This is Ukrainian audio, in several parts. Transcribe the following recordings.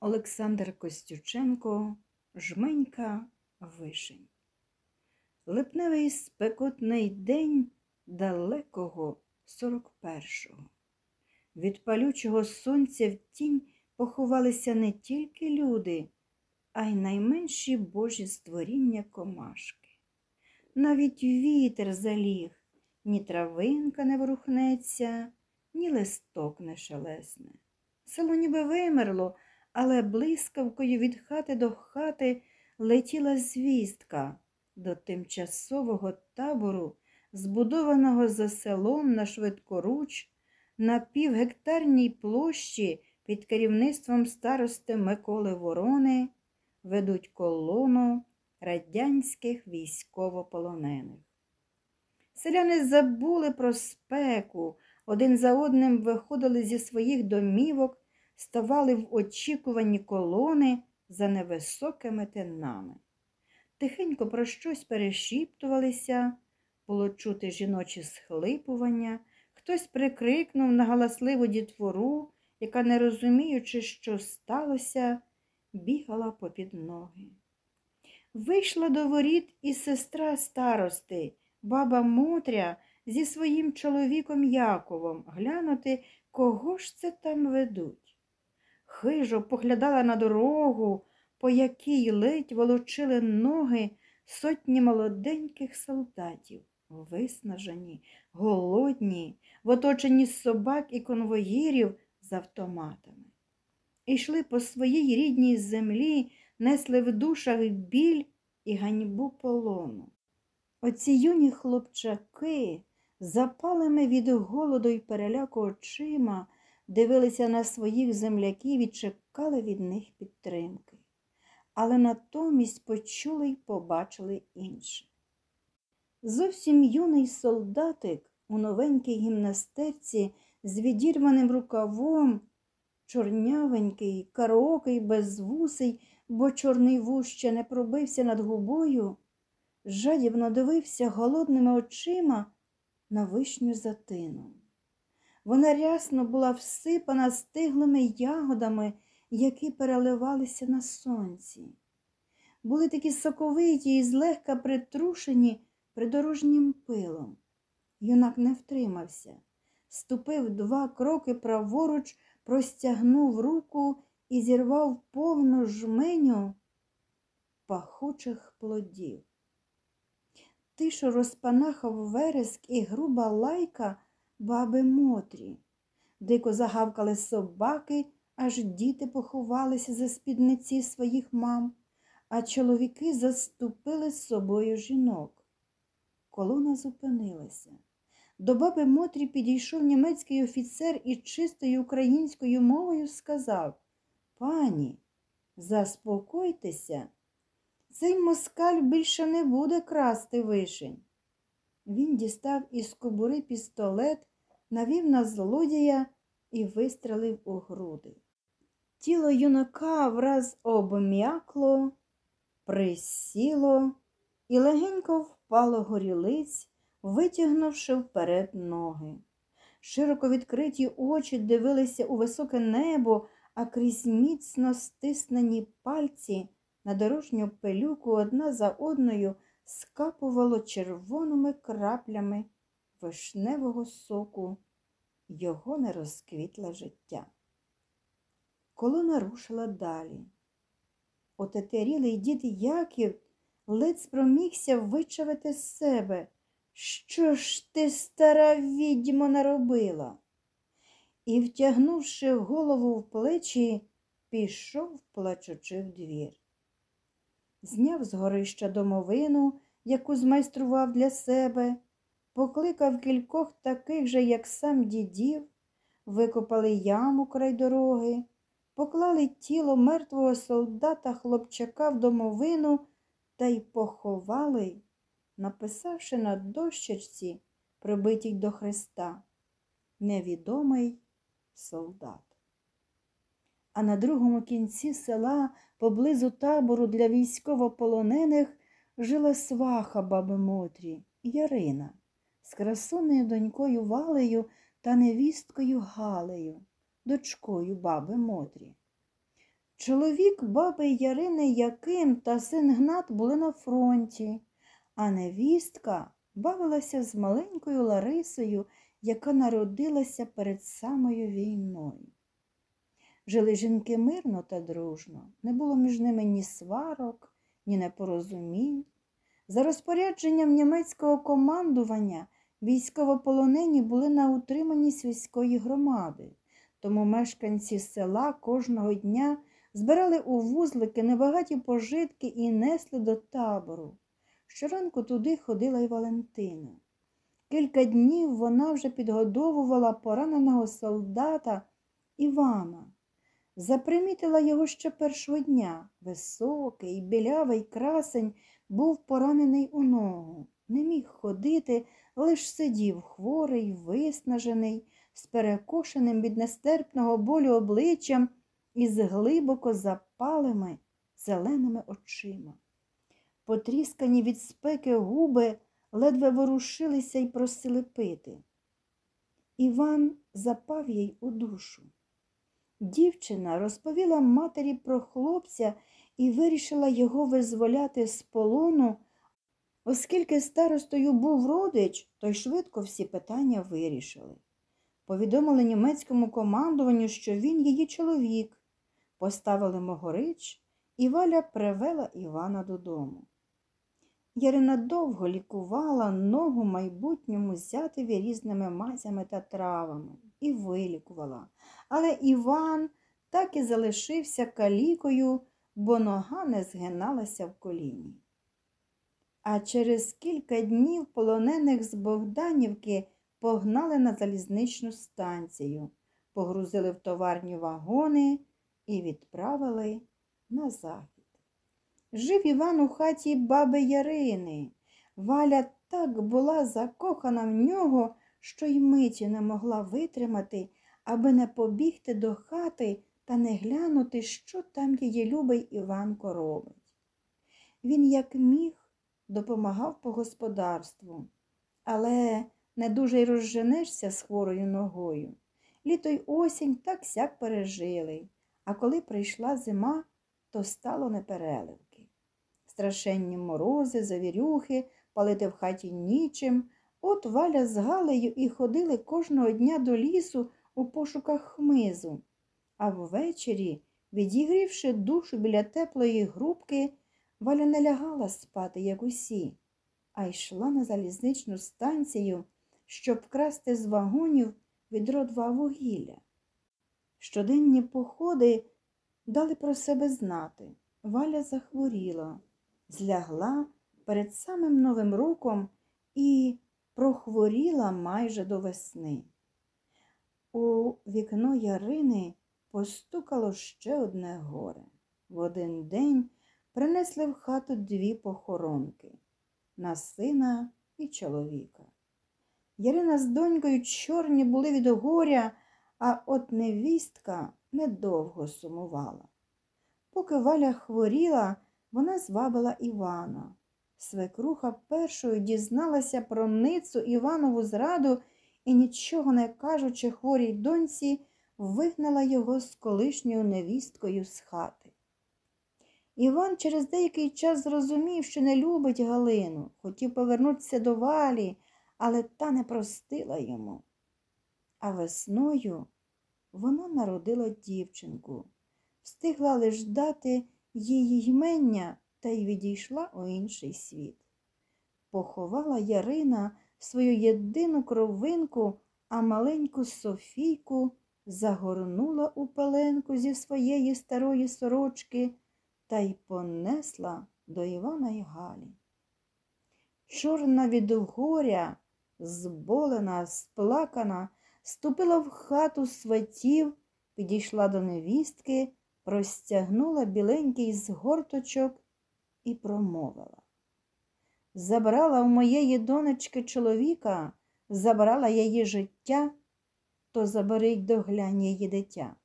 Олександр Костюченко Жменька вишень. Липневий спекотний день далекого сорок першого. Від палючого сонця в тінь поховалися не тільки люди, а й найменші божі створіння комашки. Навіть вітер заліг, ні травинка не ворухнеться, ні листок не шелесне. Село ніби вимерло, але блискавкою від хати до хати летіла звістка до тимчасового табору, збудованого за селом на швидкоруч, на півгектарній площі під керівництвом старости Миколи Ворони ведуть колону радянських військовополонених. Селяни забули про спеку, один за одним виходили зі своїх домівок, ставали в очікуванні колони за невисокими тинами. Тихенько про щось перешіптувалися, було чути жіночі схлипування, хтось прикрикнув на галасливу дітвору, яка, не розуміючи, що сталося, бігала попід ноги. Вийшла до воріт і сестра старости, баба Мотря, зі своїм чоловіком Яковом глянути, кого ж це там ведуть. Хижо поглядала на дорогу, по якій ледь волочили ноги сотні молоденьких солдатів, виснажені, голодні, в оточенні собак і конвоїрів з автоматами. Ішли по своїй рідній землі, несли в душах біль і ганьбу полону. Оці юні хлопчаки, запалими від голоду й переляку очима, дивилися на своїх земляків і чекали від них підтримки. Але натомість почули й побачили інше. Зовсім юний солдатик у новенькій гімнастерці з відірваним рукавом, чорнявенький, караокий, безвусий, бо чорний вуз ще не пробився над губою, жадібно дивився голодними очима на вишню затину. Вона рясно була всипана стиглими ягодами, які переливалися на сонці. Були такі соковиті і злегка притрушені придорожнім пилом. Юнак не втримався, ступив два кроки праворуч, простягнув руку і зірвав повну жменю пахучих плодів. Тишу розпанахав вереск і груба лайка баби Мотрі. Дико загавкали собаки, аж діти поховалися за спідниці своїх мам, а чоловіки заступили з собою жінок. Колона зупинилася. До баби Мотрі підійшов німецький офіцер і чистою українською мовою сказав Пані, заспокойтеся, цей москаль більше не буде красти вишень. Він дістав із кобури пістолет, навів на злодія і вистрелив у груди. Тіло юнака враз обм'якло, присіло і легенько впало горілиць, витягнувши вперед ноги. Широко відкриті очі дивилися у високе небо, а крізь міцно стиснені пальці на дорожню пилюку одна за одною скапувало червоними краплями вишневого соку його нерозквітле життя. Колона рушила далі. Отетерілий дід Яків ледь спромігся вичавити з себе. Що ж ти, стара відьмо, наробила? І, втягнувши голову в плечі, пішов, плачучи в двір. Зняв з горища домовину, яку змайстрував для себе, покликав кількох таких же, як сам дідів, викопали яму край дороги, поклали тіло мертвого солдата хлопчака в домовину та й поховали, написавши на дощечці, прибитій до Христа, невідомий солдат. А на другому кінці села, поблизу табору для військовополонених, жила сваха баби Мотрі, Ярина, з красуною донькою Валею та невісткою Галею, дочкою баби Мотрі. Чоловік баби Ярини Яким та син Гнат були на фронті, а невістка бавилася з маленькою Ларисою, яка народилася перед самою війною. Жили жінки мирно та дружно, не було між ними ні сварок, ні непорозумінь. За розпорядженням німецького командування військовополонені були на утриманні сільської громади, тому мешканці села кожного дня збирали у вузлики небагаті пожитки і несли до табору. Щоранку туди ходила й Валентина. Кілька днів вона вже підгодовувала пораненого солдата Івана. Запримітила його ще першого дня. Високий, білявий красень був поранений у ногу. Не міг ходити, лиш сидів хворий, виснажений, з перекошеним від нестерпного болю обличчям і з глибоко запалими зеленими очима. Потріскані від спеки губи ледве ворушилися й просили пити. Іван запав їй у душу. Дівчина розповіла матері про хлопця і вирішила його визволяти з полону, оскільки старостою був родич, то й швидко всі питання вирішили. Повідомили німецькому командуванню, що він її чоловік. Поставили могорич, і Валя привела Івана додому. Ярина довго лікувала ногу майбутньому зятеві різними мазями та травами і вилікувала. Але Іван так і залишився калікою, бо нога не згиналася в коліні. А через кілька днів полонених з Богданівки погнали на залізничну станцію, погрузили в товарні вагони і відправили на захід. Жив Іван у хаті баби Ярини. Валя так була закохана в нього, що й миті не могла витримати, аби не побігти до хати та не глянути, що там її любий Іванко робить. Він, як міг, допомагав по господарству, але не дуже й розженешся з хворою ногою. Літо й осінь так сяк пережили, а коли прийшла зима, то стало непереливки. Страшенні морози, завірюхи, палити в хаті нічим. От Валя з Галею і ходили кожного дня до лісу у пошуках хмизу, а ввечері, відігрівши душу біля теплої грубки, Валя не лягала спати, як усі, а йшла на залізничну станцію, щоб вкрасти з вагонів відро два вугілля. Щоденні походи дали про себе знати. Валя захворіла, злягла перед самим Новим роком і прохворіла майже до весни. У вікно Ярини постукало ще одне горе. В один день принесли в хату дві похоронки на сина і чоловіка. Ярина з донькою чорні були від горя, а от невістка недовго сумувала. Поки Валя хворіла, вона звабила Івана. Свекруха першою дізналася про ницу Іванову зраду і, нічого не кажучи хворій доньці, вигнала його з колишньою невісткою з хати. Іван через деякий час зрозумів, що не любить Галину, хотів повернутися до валі, але та не простила йому. А весною вона народила дівчинку, встигла лиш дати її ймення та й відійшла у інший світ. Поховала Ярина свою єдину кровинку, а маленьку Софійку загорнула у пеленку зі своєї старої сорочки та й понесла до Івана й Галі. Чорна від горя, зболена, сплакана, ступила в хату сватів, підійшла до невістки, простягнула біленький згорточок і промовила. Забрала в моєї донечки чоловіка, забрала її життя, то забери й доглянь її дитя,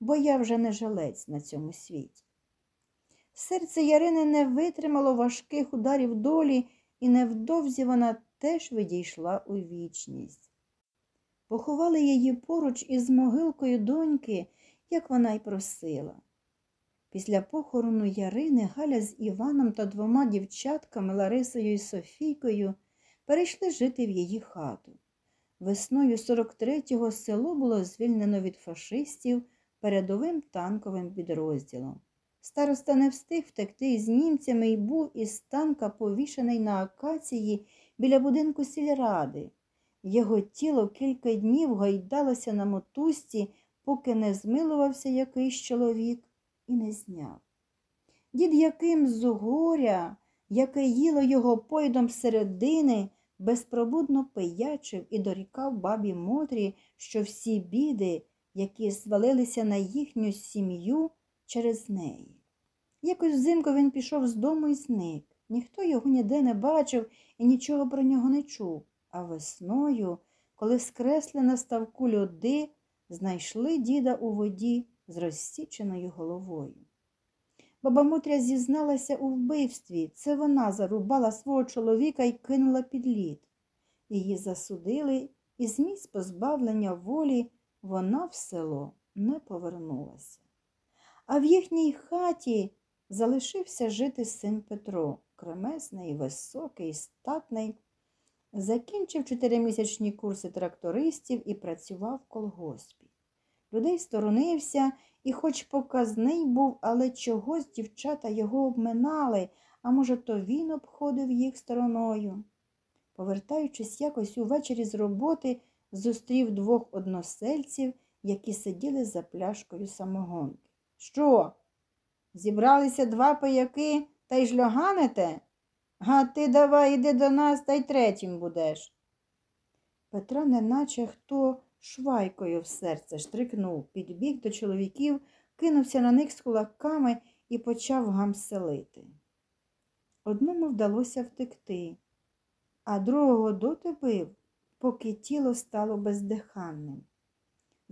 бо я вже не жилець на цьому світі. Серце Ярини не витримало важких ударів долі, і невдовзі вона теж відійшла у вічність. Поховали її поруч із могилкою доньки, як вона й просила. Після похорону Ярини Галя з Іваном та двома дівчатками Ларисою і Софійкою перейшли жити в її хату. Весною 43-го село було звільнено від фашистів передовим танковим підрозділом. Староста не встиг втекти з німцями і був із танка повішений на акації біля будинку сільради. Його тіло кілька днів гайдалося на мотузці, поки не змилувався якийсь чоловік і не зняв. Дід Яким з горя, яке їло його пойдом середини, безпробудно пиячив і дорікав бабі Мотрі, що всі біди, які звалилися на їхню сім'ю через неї. Якось взимку він пішов з дому і зник. Ніхто його ніде не бачив і нічого про нього не чув. А весною, коли скресли на ставку льоди, знайшли діда у воді з розсіченою головою. Баба Мотря зізналася у вбивстві. Це вона зарубала свого чоловіка і кинула під лід. Її засудили, і з позбавлення волі вона в село не повернулася. А в їхній хаті залишився жити син Петро, кремезний, високий, статний. Закінчив чотиримісячні курси трактористів і працював в колгоспі. Людей сторонився і, хоч показний був, але чогось дівчата його обминали, а може, то він обходив їх стороною. Повертаючись якось увечері з роботи, зустрів двох односельців, які сиділи за пляшкою самогонки. Що? Зібралися два пияки та й жльоганите? А ти давай іди до нас та й третім будеш. Петра неначе хто швайкою в серце штрикнув, підбіг до чоловіків, кинувся на них з кулаками і почав гамселити. Одному вдалося втекти, а другого доти бив, поки тіло стало бездиханним.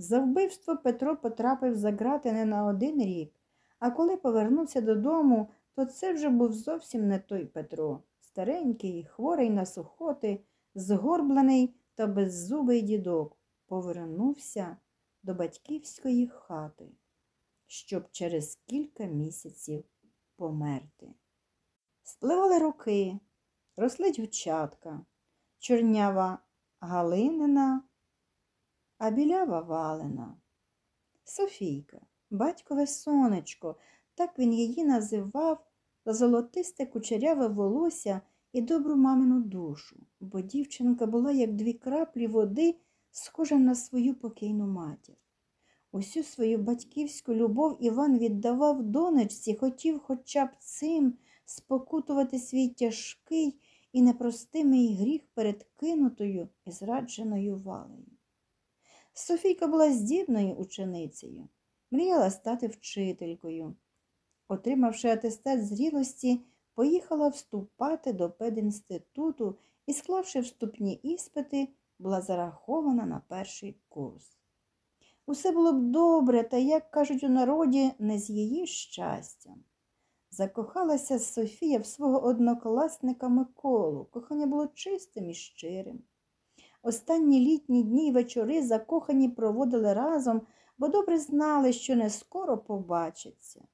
За вбивство Петро потрапив за грати не на один рік, а коли повернувся додому, то це вже був зовсім не той Петро, старенький, хворий на сухоти, згорблений та беззубий дідок, повернувся до батьківської хати, щоб через кілька місяців померти. Спливали роки, росли дівчатка, чорнява Галинина, а білява валена. Софійка, батькове сонечко, так він її називав за золотисте кучеряве волосся і добру мамину душу, бо дівчинка була, як дві краплі води, схожа на свою покійну матір. Усю свою батьківську любов Іван віддавав донечці, хотів хоча б цим спокутувати свій тяжкий і непростимий гріх перед кинутою і зрадженою валею. Софійка була здібною ученицею, мріяла стати вчителькою. Отримавши атестат зрілості, поїхала вступати до пединституту і, склавши вступні іспити, була зарахована на перший курс. Усе було б добре, та, як кажуть у народі, не з її щастям. Закохалася Софія в свого однокласника Миколу. Кохання було чистим і щирим. Останні літні дні й вечори закохані проводили разом, бо добре знали, що не скоро побачаться.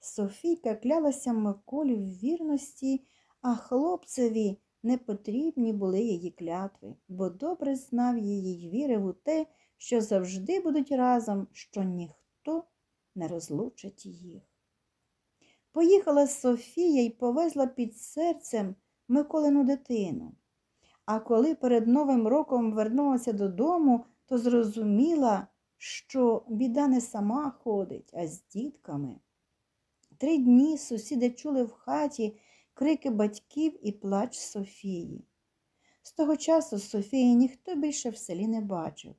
Софійка клялася Миколі в вірності, а хлопцеві не потрібні були її клятви, бо добре знав її й вірив у те, що завжди будуть разом, що ніхто не розлучить їх. Поїхала Софія і повезла під серцем Миколину дитину. А коли перед Новим роком вернулася додому, то зрозуміла, що біда не сама ходить, а з дітками. Три дні сусіди чули в хаті крики батьків і плач Софії. З того часу Софії ніхто більше в селі не бачив.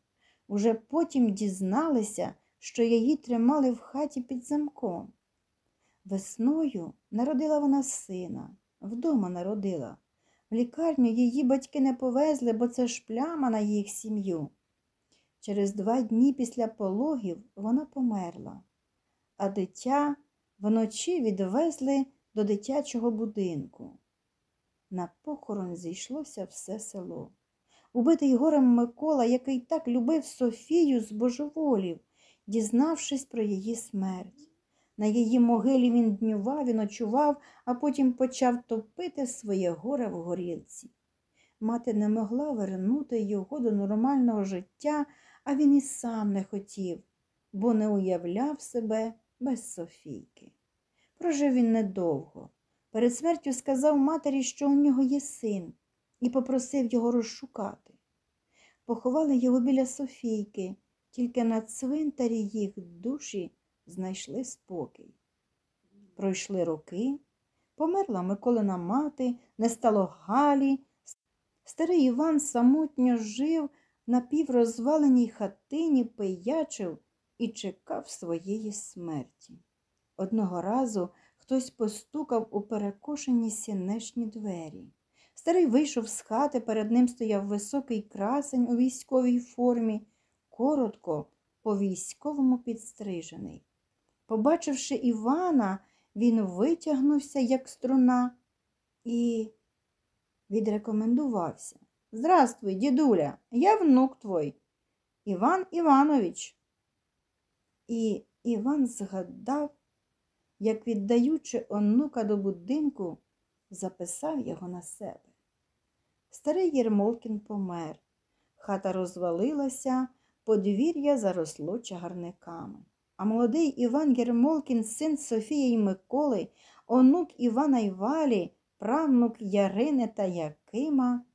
Уже потім дізналися, що її тримали в хаті під замком. Весною народила вона сина, вдома народила. В лікарню її батьки не повезли, бо це ж пляма на їх сім'ю. Через два дні після пологів вона померла, а дитя вночі відвезли до дитячого будинку. На похорон зійшлося все село. Убитий горем Микола, який так любив Софію, збожеволів, дізнавшись про її смерть. На її могилі він днював і ночував, а потім почав топити своє горе в горілці. Мати не могла вернути його до нормального життя, а він і сам не хотів, бо не уявляв себе без Софійки. Прожив він недовго. Перед смертю сказав матері, що у нього є син, і попросив його розшукати. Поховали його біля Софійки, тільки на цвинтарі їх душі знайшли спокій. Пройшли роки, померла Миколина мати, не стало Галі. Старий Іван самотньо жив в напіврозваленій хатині, пиячив і чекав своєї смерті. Одного разу хтось постукав у перекошені сінешні двері. Старий вийшов з хати, перед ним стояв високий красень у військовій формі, коротко, по військовому підстрижений. Побачивши Івана, він витягнувся, як струна, і відрекомендувався. Здравствуй, дідуля, я внук твой, Іван Іванович. І Іван згадав, як, віддаючи онука до будинку, записав його на себе. Старий Єрмолкін помер, хата розвалилася, подвір'я заросло чагарниками. А молодий Іван Єрмолкін, син Софії й Миколи, онук Івана й Валі, правнук Ярини та Якима,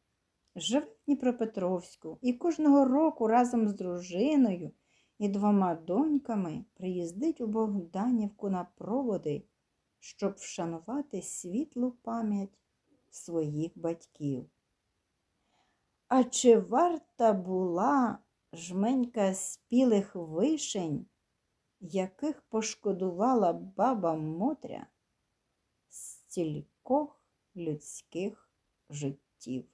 живе в Дніпропетровську і кожного року разом з дружиною і двома доньками приїздить у Богданівку на проводи, щоб вшанувати світлу пам'ять своїх батьків. А чи варта була жменька спілих вишень, яких пошкодувала баба Мотря стількох людських життів?